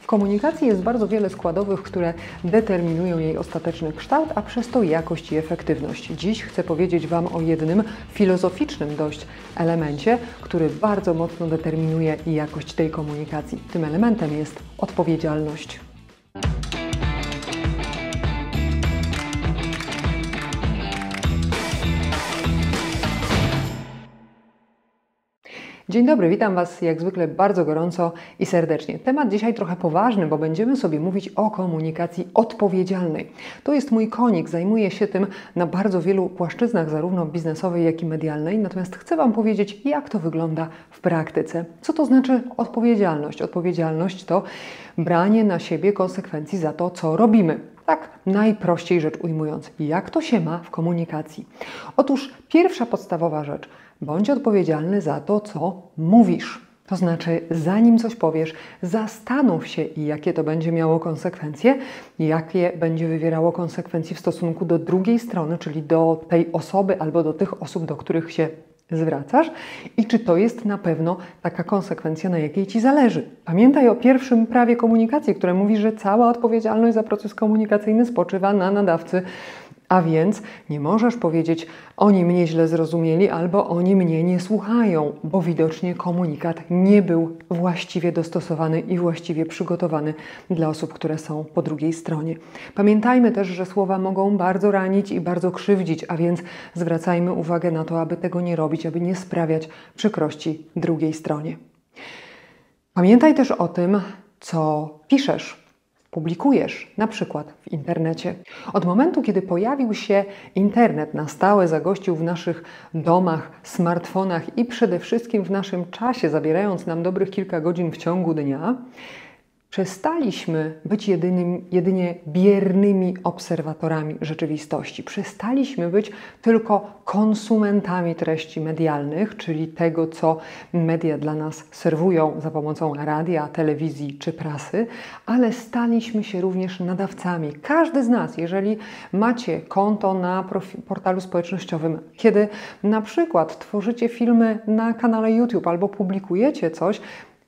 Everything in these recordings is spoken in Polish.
W komunikacji jest bardzo wiele składowych, które determinują jej ostateczny kształt, a przez to jakość i efektywność. Dziś chcę powiedzieć Wam o jednym filozoficznym dość elemencie, który bardzo mocno determinuje jakość tej komunikacji. Tym elementem jest odpowiedzialność. Dzień dobry, witam Was jak zwykle bardzo gorąco i serdecznie. Temat dzisiaj trochę poważny, bo będziemy sobie mówić o komunikacji odpowiedzialnej. To jest mój konik, zajmuję się tym na bardzo wielu płaszczyznach, zarówno biznesowej, jak i medialnej. Natomiast chcę Wam powiedzieć, jak to wygląda w praktyce. Co to znaczy odpowiedzialność? Odpowiedzialność to branie na siebie konsekwencji za to, co robimy. Tak najprościej rzecz ujmując, jak to się ma w komunikacji? Otóż pierwsza podstawowa rzecz – Bądź odpowiedzialny za to, co mówisz. To znaczy, zanim coś powiesz, zastanów się, jakie to będzie miało konsekwencje, jakie będzie wywierało konsekwencje w stosunku do drugiej strony, czyli do tej osoby albo do tych osób, do których się zwracasz i czy to jest na pewno taka konsekwencja, na jakiej ci zależy. Pamiętaj o pierwszym prawie komunikacji, które mówi, że cała odpowiedzialność za proces komunikacyjny spoczywa na nadawcy a więc nie możesz powiedzieć, oni mnie źle zrozumieli albo oni mnie nie słuchają, bo widocznie komunikat nie był właściwie dostosowany i właściwie przygotowany dla osób, które są po drugiej stronie. Pamiętajmy też, że słowa mogą bardzo ranić i bardzo krzywdzić, a więc zwracajmy uwagę na to, aby tego nie robić, aby nie sprawiać przykrości drugiej stronie. Pamiętaj też o tym, co piszesz publikujesz, na przykład w internecie. Od momentu, kiedy pojawił się internet na stałe, zagościł w naszych domach, smartfonach i przede wszystkim w naszym czasie, zabierając nam dobrych kilka godzin w ciągu dnia, Przestaliśmy być jedynym, jedynie biernymi obserwatorami rzeczywistości. Przestaliśmy być tylko konsumentami treści medialnych, czyli tego, co media dla nas serwują za pomocą radia, telewizji czy prasy, ale staliśmy się również nadawcami. Każdy z nas, jeżeli macie konto na portalu społecznościowym, kiedy na przykład tworzycie filmy na kanale YouTube albo publikujecie coś,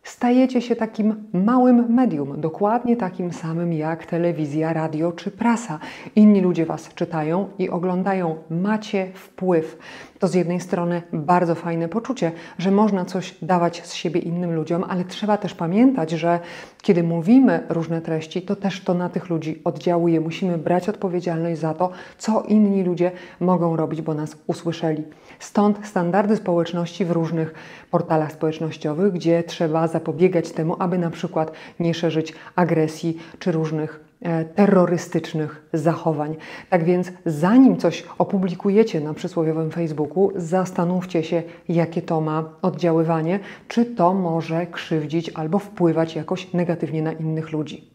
stajecie się takim małym medium, dokładnie takim samym jak telewizja, radio czy prasa. Inni ludzie Was czytają i oglądają, macie wpływ. To z jednej strony bardzo fajne poczucie, że można coś dawać z siebie innym ludziom, ale trzeba też pamiętać, że kiedy mówimy różne treści, to też to na tych ludzi oddziałuje. Musimy brać odpowiedzialność za to, co inni ludzie mogą robić, bo nas usłyszeli. Stąd standardy społeczności w różnych portalach społecznościowych, gdzie trzeba zapobiegać temu, aby na przykład nie szerzyć agresji czy różnych e, terrorystycznych zachowań. Tak więc, zanim coś opublikujecie na przysłowiowym Facebooku, zastanówcie się, jakie to ma oddziaływanie, czy to może krzywdzić albo wpływać jakoś negatywnie na innych ludzi.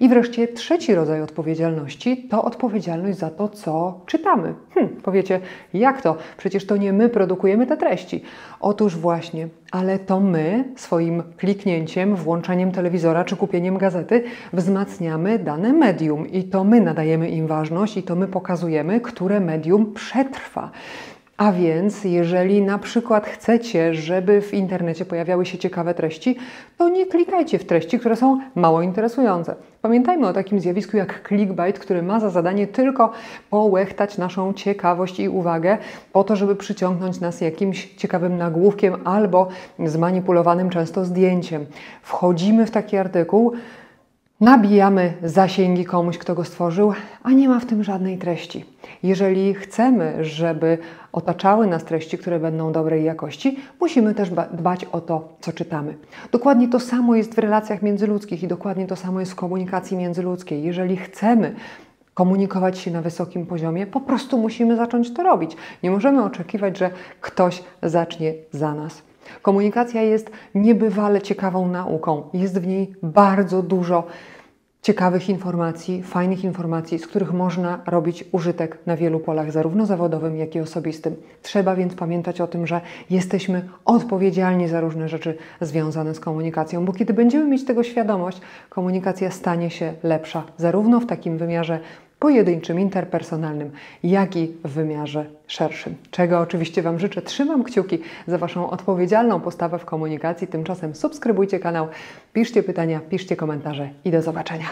I wreszcie trzeci rodzaj odpowiedzialności to odpowiedzialność za to, co czytamy. Hm, powiecie, jak to? Przecież to nie my produkujemy te treści. Otóż właśnie, ale to my swoim kliknięciem, włączeniem telewizora czy kupieniem gazety wzmacniamy dane medium i to my nadajemy im ważność i to my pokazujemy, które medium przetrwa. A więc, jeżeli na przykład chcecie, żeby w internecie pojawiały się ciekawe treści, to nie klikajcie w treści, które są mało interesujące. Pamiętajmy o takim zjawisku jak clickbait, który ma za zadanie tylko połechtać naszą ciekawość i uwagę po to, żeby przyciągnąć nas jakimś ciekawym nagłówkiem albo zmanipulowanym często zdjęciem. Wchodzimy w taki artykuł, Nabijamy zasięgi komuś, kto go stworzył, a nie ma w tym żadnej treści. Jeżeli chcemy, żeby otaczały nas treści, które będą dobrej jakości, musimy też dbać o to, co czytamy. Dokładnie to samo jest w relacjach międzyludzkich i dokładnie to samo jest w komunikacji międzyludzkiej. Jeżeli chcemy komunikować się na wysokim poziomie, po prostu musimy zacząć to robić. Nie możemy oczekiwać, że ktoś zacznie za nas. Komunikacja jest niebywale ciekawą nauką. Jest w niej bardzo dużo ciekawych informacji, fajnych informacji, z których można robić użytek na wielu polach, zarówno zawodowym, jak i osobistym. Trzeba więc pamiętać o tym, że jesteśmy odpowiedzialni za różne rzeczy związane z komunikacją, bo kiedy będziemy mieć tego świadomość, komunikacja stanie się lepsza, zarówno w takim wymiarze pojedynczym, interpersonalnym, jak i w wymiarze szerszym. Czego oczywiście Wam życzę. Trzymam kciuki za Waszą odpowiedzialną postawę w komunikacji. Tymczasem subskrybujcie kanał, piszcie pytania, piszcie komentarze i do zobaczenia.